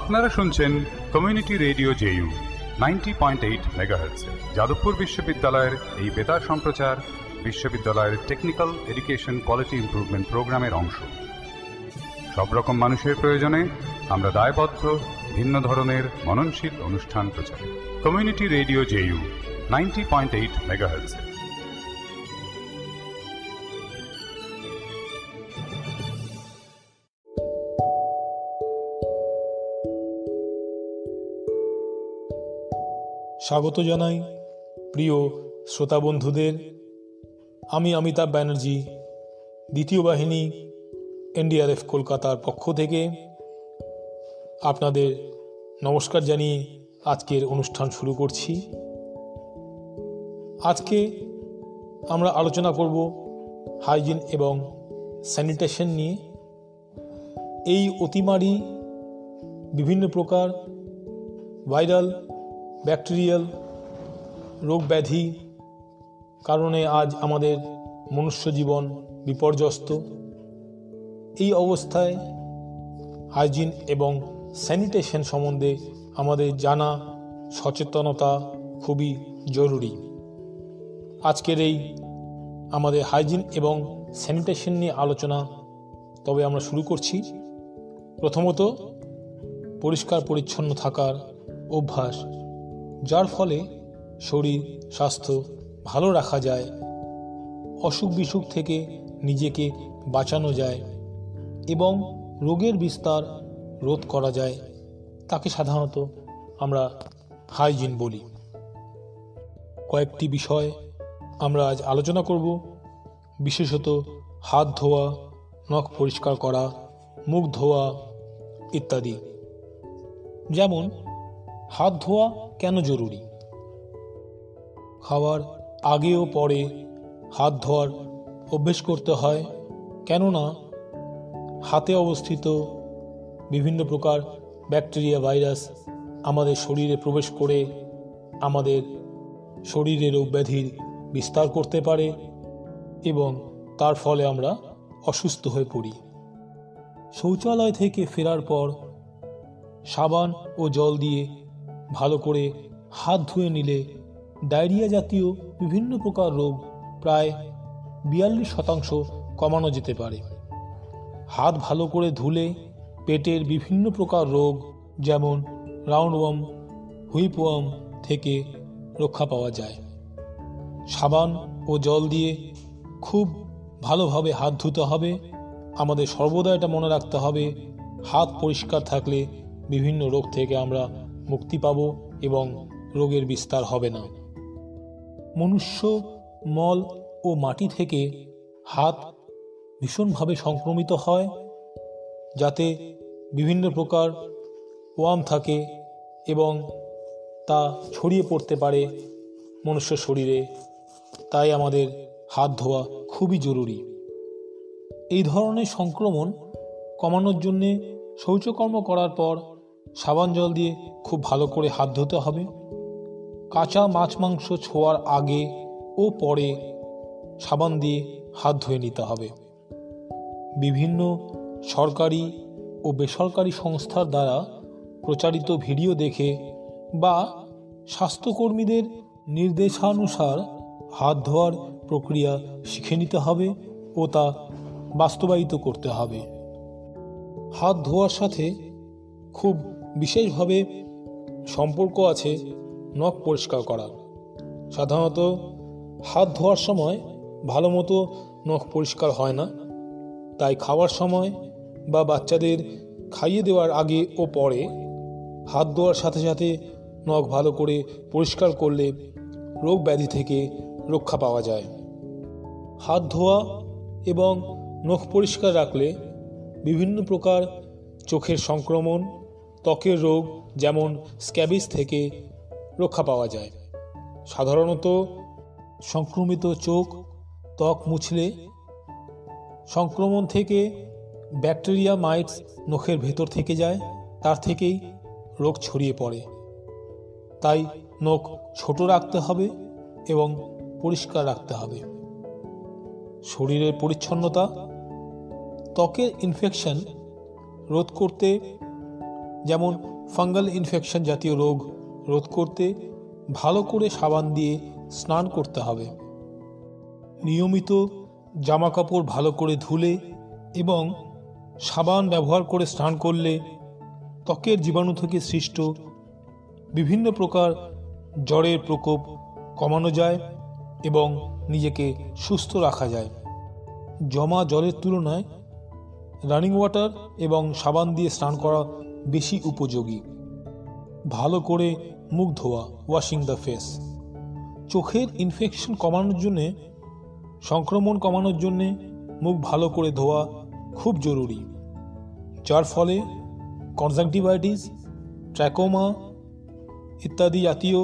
আপনারা শুনছেন community radio JU ninety point eight megahertz Jadavpur বিশ্ববিদ্যালয়ের এই বেতার সম্প্রচার বিশ্ববিদ্যালয়ের টেকনিক্যাল এডুকেশন কোয়ালিটি ইমপ্রুভমেন্ট প্রোগ্রামের অংশ। সব রকম মানুষের প্রয়োজনে আমরা দায়বদ্ধ, ভিন্ন ধরনের, মননশীল অনুষ্ঠান প্রচার। Community radio JU ninety point eight megahertz স্বাগত জানাই, প্রিয় শ্রোতা বন্ধুদের। আমি অমিতাভ ব্যানার্জি, দ্বিতীয় বাহিনী, এনডিআরএফ কলকাতার পক্ষ থেকে আপনাদের নমস্কার জানিয়ে আজকের অনুষ্ঠান শুরু করছি। আজকে আমরা আলোচনা করব হাইজিন এবং স্যানিটেশন নিয়ে। এই অতিমারি বিভিন্ন প্রকার ভাইরাল ব্যাকটেরিয়াল রোগ ব্যাধি কারণে আজ আমাদের মনুষ্য জীবন বিপর্যস্ত। এই অবস্থায় হাইজিন এবং স্যানিটেশন সম্বন্ধে আমাদের জানা সচেতনতা খুবই জরুরি। আজকের এই আমাদের হাইজিন এবং স্যানিটেশন নিয়ে আলোচনা তবে আমরা শুরু করছি। প্রথমত পরিষ্কার পরিচ্ছন্ন থাকার অভ্যাস। যার ফলে শরীর, স্বাস্থ্য ভালো রাখা যায়, অসুখ বিসুখ থেকে নিজেকে বাঁচানো যায় এবং রোগের বিস্তার রোধ করা যায়, তাকে সাধারণত আমরা হাইজিন বলি। কয়েকটি বিষয় আমরা আজ আলোচনা করব, বিশেষত হাত ধোয়া, নখ পরিষ্কার করা, মুখ ধোয়া ইত্যাদি। যেমন, হাত ধোয়া কেন জরুরি? খাওয়ার আগে ও পরে হাত ধোয়ার অভ্যেস করতে হয়, কেননা হাতে অবস্থিত বিভিন্ন প্রকার ব্যাকটেরিয়া, ভাইরাস আমাদের শরীরে প্রবেশ করে আমাদের শরীরে রোগ ব্যাধির বিস্তার করতে পারে এবং তার ফলে আমরা অসুস্থ হয়ে পড়ি। শৌচালয় থেকে ফেরার পর সাবান ও জল দিয়ে ভালো করে হাত ধুয়ে নিলে ডায়রিয়া জাতীয় বিভিন্ন প্রকার রোগ প্রায় বিয়াল্লিশ শতাংশ কমানো যেতে পারে। হাত ভালো করে ধুলে পেটের বিভিন্ন প্রকার রোগ যেমন রাউন্ডওয়ার্ম, হুইপওয়ার্ম থেকে রক্ষা পাওয়া যায়। সাবান ও জল দিয়ে খুব ভালোভাবে হাত ধুতে হবে। আমাদের সর্বদা এটা মনে রাখতে হবে, হাত পরিষ্কার থাকলে বিভিন্ন রোগ থেকে আমরা মুক্তি পাব এবং রোগের বিস্তার হবে না। মনুষ্য মল ও মাটি থেকে হাত ভীষণভাবে সংক্রমিত হয়, যাতে বিভিন্ন প্রকার ওয়াম থাকে এবং তা ছড়িয়ে পড়তে পারে মনুষ্য শরীরে। তাই আমাদের হাত ধোয়া খুবই জরুরি। এই ধরনের সংক্রমণ কমানোর জন্যে শৌচকর্ম করার পর সাবান জল দিয়ে খুব ভালো করে হাত ধুতে হবে। কাঁচা মাছ মাংস ছোঁয়ার আগে ও পরে সাবান দিয়ে হাত ধুয়ে নিতে হবে। বিভিন্ন সরকারি ও বেসরকারি সংস্থার দ্বারা প্রচারিত ভিডিও দেখে বা স্বাস্থ্যকর্মীদের নির্দেশানুসার হাত ধোয়ার প্রক্রিয়া শিখে নিতে হবে ও তা বাস্তবায়িত করতে হবে। হাত ধোয়ার সাথে খুব বিশেষভাবে সম্পর্ক আছে নখ পরিষ্কার করা সাধারণত হাত ধোয়ার সময় ভালো মতো নখ পরিষ্কার হয় না। তাই খাওয়ার সময় বা বাচ্চাদের খাইয়ে দেওয়ার আগে ও পরে হাত ধোয়ার সাথে সাথে নখ ভালো করে পরিষ্কার করলে রোগ ব্যাধি থেকে রক্ষা পাওয়া যায়। হাত ধোয়া এবং নখ পরিষ্কার রাখলে বিভিন্ন প্রকার চোখের সংক্রমণ ত্বকের রোগ যেমন স্ক্যাবিস থেকে রক্ষা পাওয়া যায়। সাধারণত সংক্রমিত চোখ, ত্বক মুছলে সংক্রমণ থেকে ব্যাকটেরিয়া মাইটস নখের ভেতর থেকে যায়, তার থেকেই রোগ ছড়িয়ে পড়ে। তাই নখ ছোট রাখতে হবে এবং পরিষ্কার রাখতে হবে। শরীরের পরিচ্ছন্নতা, ত্বকের ইনফেকশন রোধ করতে যেমন ফাঙ্গাল ইনফেকশন জাতীয় রোগ রোধ করতে ভালো করে সাবান দিয়ে স্নান করতে হবে। নিয়মিত জামা কাপড় ভালো করে ধুলে এবং সাবান ব্যবহার করে স্নান করলে ত্বকের জীবাণু থেকে সৃষ্ট বিভিন্ন প্রকার জ্বরের প্রকোপ কমানো যায় এবং নিজেকে সুস্থ রাখা যায়। জমা জলের তুলনায় রানিং ওয়াটার এবং সাবান দিয়ে স্নান করা বেশি উপযোগী। ভালো করে মুখ ধোয়া ওয়াশিং দ্য ফেস চোখের ইনফেকশন কমানোর জন্যে, সংক্রমণ কমানোর জন্যে মুখ ভালো করে ধোয়া খুব জরুরি। যার ফলে কনজাংটিভাইটিস ট্র্যাকোমা ইত্যাদি জাতীয়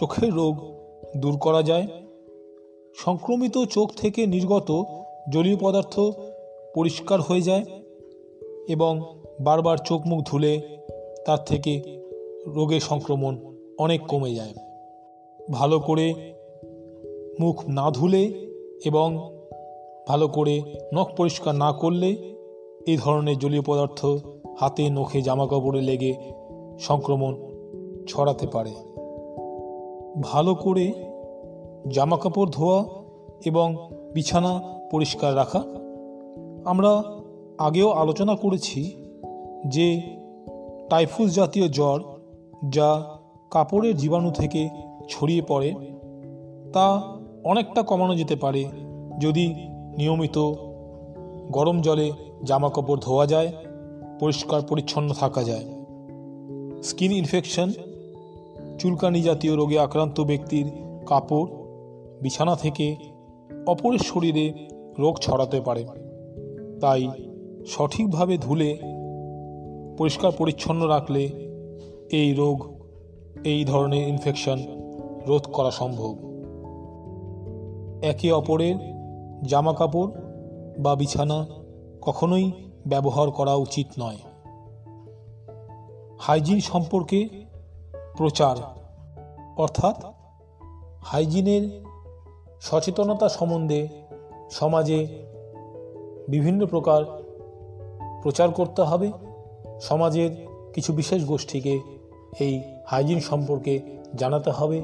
চোখের রোগ দূর করা যায়। সংক্রমিত চোখ থেকে নির্গত জলীয় পদার্থ পরিষ্কার হয়ে যায় এবং বারবার চোখ মুখ ধুলে তার থেকে রোগের সংক্রমণ অনেক কমে যায়। ভালো করে মুখ না ধুলে এবং ভালো করে নখ পরিষ্কার না করলে এই ধরনের জলীয় পদার্থ হাতে, নখে জামা কাপড়ে লেগে সংক্রমণ ছড়াতে পারে। ভালো করে জামা কাপড় ধোয়া এবং বিছানা পরিষ্কার রাখা। আমরা আগেও আলোচনা করেছি যে টাইফুস জাতীয় জ্বর যা কাপড়ের জীবাণু থেকে ছড়িয়ে পড়ে, তা অনেকটা কমানো যেতে পারে যদি নিয়মিত গরম জলে জামা কাপড় ধোয়া যায়, পরিষ্কার পরিচ্ছন্ন থাকা যায়। স্কিন ইনফেকশন, চুলকানি জাতীয় রোগে আক্রান্ত ব্যক্তির কাপড় বিছানা থেকে অপরের শরীরে রোগ ছড়াতে পারে। তাই সঠিকভাবে ধুলে পরিষ্কার পরিচ্ছন্ন রাখলে এই রোগ, এই ধরনের ইনফেকশন রোধ করা সম্ভব। একে অপরের জামা কাপড় বা বিছানা কখনোই ব্যবহার করা উচিত নয়। হাইজিন সম্পর্কে প্রচার, অর্থাৎ হাইজিনের সচেতনতা সম্বন্ধে সমাজে বিভিন্ন প্রকার প্রচার করতে হবে। সমাজের কিছু বিশেষ গোষ্ঠীকে এই হাইজিন সম্পর্কে জানাতে হবে।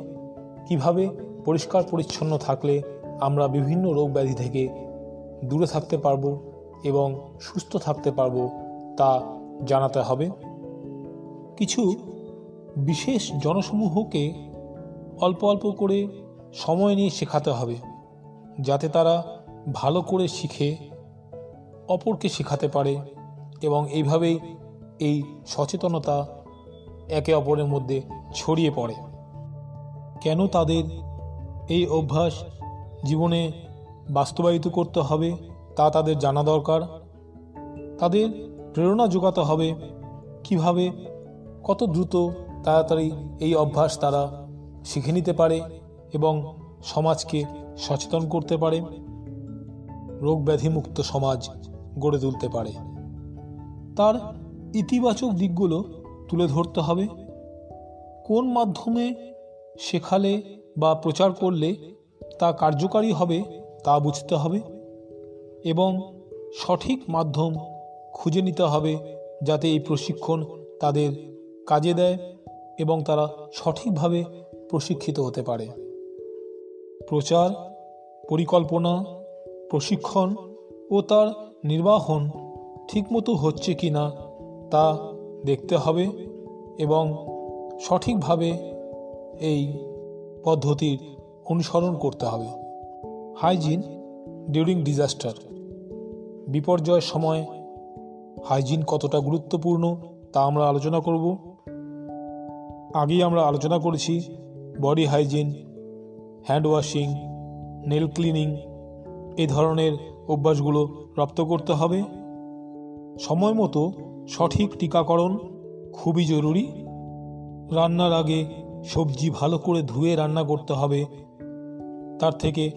কীভাবে পরিষ্কার পরিচ্ছন্ন থাকলে আমরা বিভিন্ন রোগ ব্যাধি থেকে দূরে থাকতে পারব এবং সুস্থ থাকতে পারব তা জানাতে হবে। কিছু বিশেষ জনসমূহকে অল্প অল্প করে সময় নিয়ে শেখাতে হবে, যাতে তারা ভালো করে শিখে অপরকে শেখাতে পারে এবং এইভাবেই এই সচেতনতা একে অপরের মধ্যে ছড়িয়ে পড়ে। কেন তাদের এই অভ্যাস জীবনে বাস্তবায়িত করতে হবে তা তাদের জানা দরকার? তাদের প্রেরণা যোগাতে হবে কীভাবে? কত দ্রুত তাড়াতাড়ি এই অভ্যাস তারা শিখে নিতে পারে এবং সমাজকে সচেতন করতে পারে? রোগ ব্যাধিমুক্ত সমাজ গড়ে তুলতে পারে। তার ইতিবাচক দিকগুলো তুলে ধরতে হবে। কোন মাধ্যমে শেখালে বা প্রচার করলে তা কার্যকারী হবে তা বুঝতে হবে এবং সঠিক মাধ্যম খুঁজে নিতে হবে যাতে এই প্রশিক্ষণ তাদের কাজে দেয় এবং তারা সঠিকভাবে প্রশিক্ষিত হতে পারে। প্রচার, পরিকল্পনা, প্রশিক্ষণ ও তার নির্বাহন ঠিকমতো হচ্ছে কি না তা দেখতে হবে এবং সঠিকভাবে এই পদ্ধতির অনুসরণ করতে হবে। Hygiene during disaster. বিপর্যয়ের সময় হাইজিন কতটা গুরুত্বপূর্ণ তা আমরা আলোচনা করব। আগেই আমরা আলোচনা করেছি body hygiene, hand washing, nail cleaning এই ধরনের অভ্যাসগুলো রপ্ত করতে হবে। সময় মতো সঠিক টিকাকরণ খুবই জরুরি। রান্নার আগে সবজি ভালো করে ধুয়ে রান্না করতে হবে। তার থেকে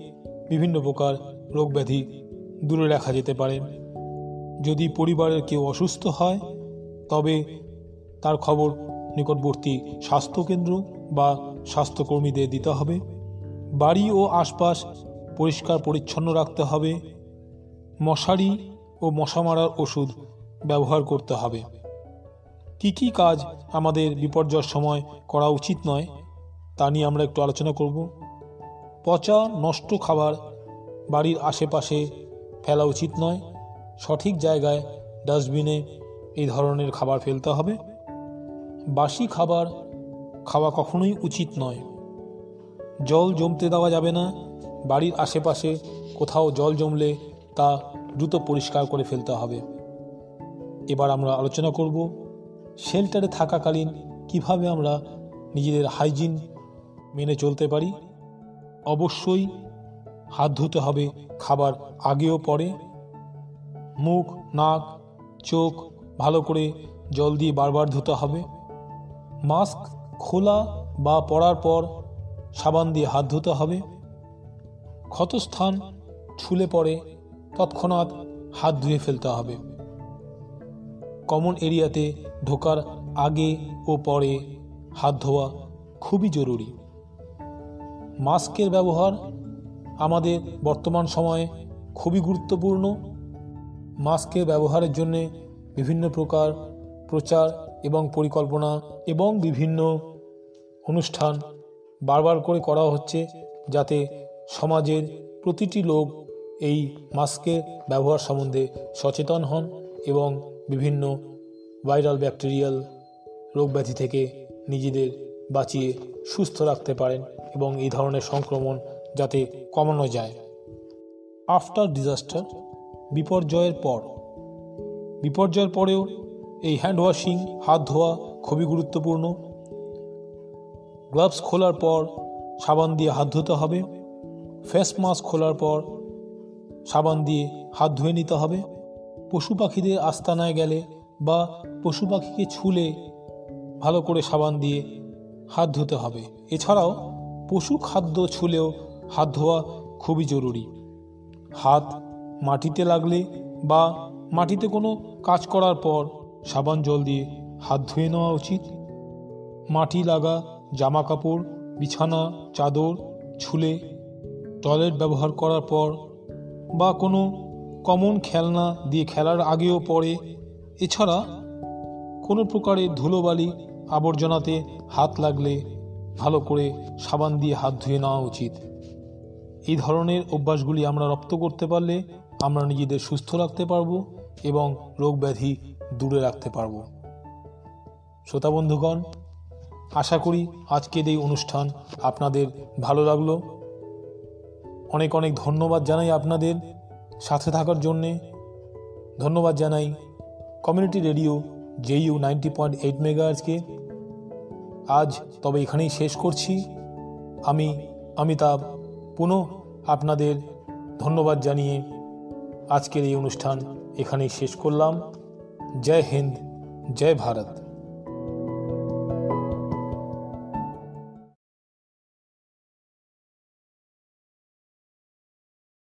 বিভিন্ন প্রকার রোগ ব্যাধি দূরে রাখা যেতে পারে। যদি পরিবারের কেউ অসুস্থ হয়, তবে তার খবর নিকটবর্তী স্বাস্থ্যকেন্দ্র বা স্বাস্থ্যকর্মীদের দিতে হবে। বাড়ি ও আশপাশ পরিষ্কার পরিচ্ছন্ন রাখতে হবে। মশারি ও মশা মারার ওষুধ ব্যবহার করতে হবে। কি কি কাজ আমাদের বিপর্যয়ের সময় করা উচিত নয়, তা নিয়ে আমরা একটু আলোচনা করব। পচা, নষ্ট খাবার বাড়ির আশেপাশে ফেলা উচিত নয়। সঠিক জায়গায় ডাস্টবিনে এই ধরনের খাবার ফেলতে হবে। বাসি খাবার খাওয়া কখনোই উচিত নয়। জল জমতে দেওয়া যাবে না। বাড়ির আশেপাশে কোথাও জল জমলে তা দ্রুত পরিষ্কার করে ফেলতে হবে। এবার আমরা আলোচনা করব শেল্টারে থাকাকালীন কীভাবে আমরা নিজেদের হাইজিন মেনে চলতে পারি। অবশ্যই হাত ধুতে হবে খাবার আগেও পরে। মুখ, নাক, চোখ ভালো করে জল দিয়ে বারবার ধুতে হবে। মাস্ক খোলা বা পরার পর সাবান দিয়ে হাত ধুতে হবে। ক্ষতস্থান ছুলে পড়ে তৎক্ষণাৎ হাত ধুয়ে ফেলতে হবে। কমন এরিয়াতে ঢোকার আগে ও পরে হাত ধোয়া খুবই জরুরি। মাস্কের ব্যবহার আমাদের বর্তমান সময়ে খুবই গুরুত্বপূর্ণ। মাস্কের ব্যবহারের জন্য বিভিন্ন প্রকার প্রচার এবং পরিকল্পনা এবং বিভিন্ন অনুষ্ঠান বারবার করে করা হচ্ছে যাতে সমাজের প্রতিটি লোক এই মাস্কের ব্যবহার সম্বন্ধে সচেতন হন এবং বিভিন্ন ভাইরাল ব্যাকটেরিয়াল রোগ ব্যাধি থেকে নিজেদের বাঁচিয়ে সুস্থ রাখতে পারেন এবং এই ধরনের সংক্রমণ যাতে কমানো যায়। আফটার ডিজাস্টার বিপর্যয়ের পর। বিপর্যয়ের পরেও এই হ্যান্ড ওয়াশিং হাত ধোয়া খুবই গুরুত্বপূর্ণ। গ্লাভস খোলার পর সাবান দিয়ে হাত ধুতে হবে। ফেস মাস্ক খোলার পর সাবান দিয়ে হাত ধুয়ে নিতে হবে। পশু পাখিদের আস্তানায় গেলে বা পশু পাখিকে ছুলে ভালো করে সাবান দিয়ে হাত ধুতে হবে। এছাড়াও পশু খাদ্য ছুলেও হাত ধোয়া খুবই জরুরি। হাত মাটিতে লাগলে বা মাটিতে কোনো কাজ করার পর সাবান জল দিয়ে হাত ধুয়ে নেওয়া উচিত। মাটি লাগা জামা কাপড় বিছানা, চাদর ছুলে টয়লেট ব্যবহার করার পর বা কোনো কমন খেলনা দিয়ে খেলার আগেও পরে এছাড়া কোনো প্রকারের ধুলোবালি আবর্জনাতে হাত লাগলে ভালো করে সাবান দিয়ে হাত ধুয়ে নেওয়া উচিত। এই ধরনের অভ্যাসগুলি আমরা রপ্ত করতে পারলে আমরা নিজেদের সুস্থ রাখতে পারব এবং রোগ ব্যাধি দূরে রাখতে পারব। শ্রোতা বন্ধুগণ, আশা করি আজকের এই অনুষ্ঠান আপনাদের ভালো লাগল। অনেক অনেক ধন্যবাদ জানাই আপনাদের। সাথে থাকার জন্যে ধন্যবাদ জানাই community radio JU ninety point eight মেগার্সকে আজ তবে এখানেই শেষ করছি। আমি অমিতাভ, পুনঃ আপনাদের ধন্যবাদ জানিয়ে আজকের এই অনুষ্ঠান এখানেই শেষ করলাম। জয় হিন্দ, জয় ভারত।